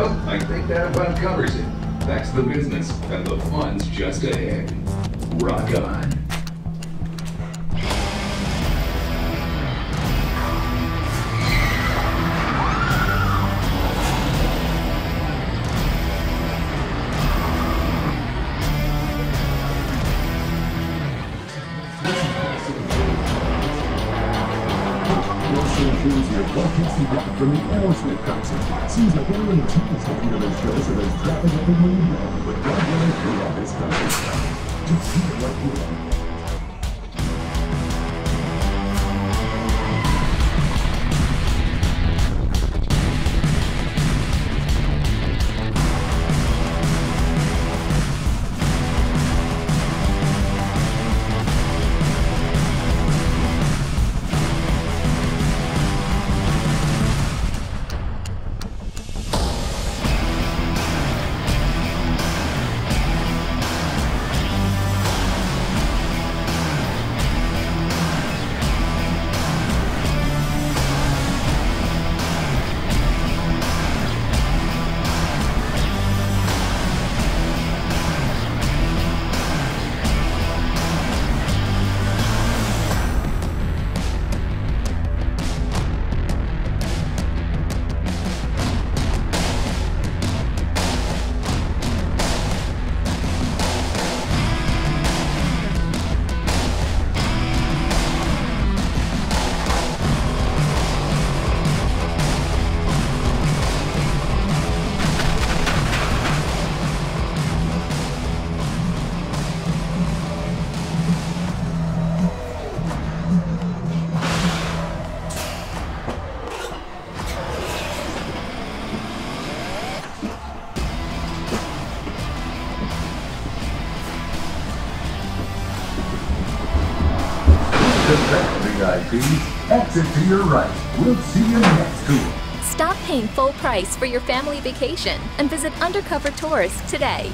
I think that about covers it. That's the business, and the fun's just ahead. Rock on. Shows what can see from the. Seems like only the teens get into those shows, so there's traffic at the window. Defend VIPs. Exit to your right. We'll see you next tour. Stop paying full price for your family vacation and visit Undercover Tourist today.